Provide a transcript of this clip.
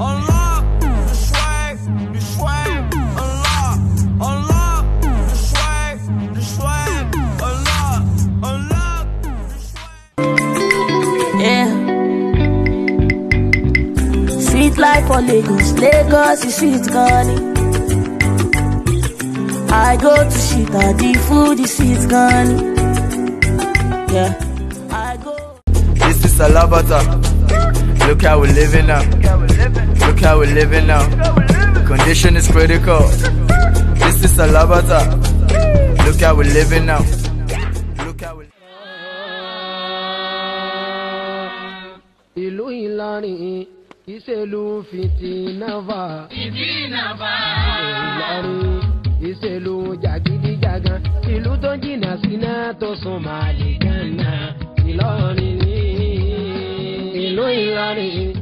unlock the swag, the swag, unlock, unlock the swag, the swag, unlock, unlock the swag. Yeah. Sweet life for Lagos, Lagos is sweet gone. I go to Shita, the food is sweet gone. Yeah. I go. This is Alabata. Look how we're living now. Look how we're living now. Condition is critical. This is a Alabata. Look how we're living now. Look how we're ìlú ìlọrin ìṣèlú fìtínàfà. fìtínàfà. ìlọrin ìṣèlú jàgídíjàgan ìlú tó jìnnà síná tó sún màlì gánà ìlọrin ní ìlú ìlọrin